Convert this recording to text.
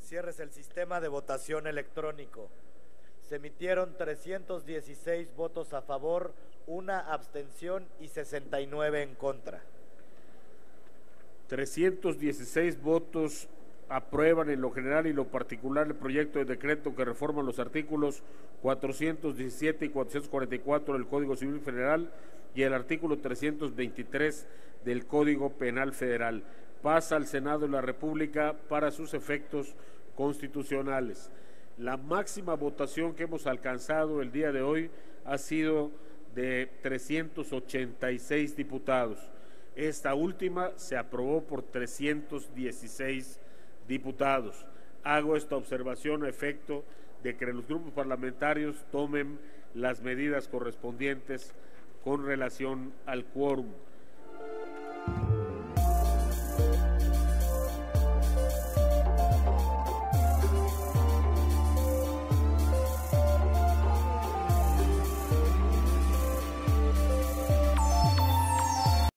Cierres el sistema de votación electrónico. Se emitieron 316 votos a favor, una abstención y 69 en contra. 316 votos aprueban en lo general y lo particular el proyecto de decreto que reforma los artículos 417 y 444 del Código Civil Federal y el artículo 323 del Código Penal Federal. Pasa al Senado de la República para sus efectos constitucionales. La máxima votación que hemos alcanzado el día de hoy ha sido de 386 diputados. Esta última se aprobó por 316 diputados. Hago esta observación a efecto de que los grupos parlamentarios tomen las medidas correspondientes con relación al quórum.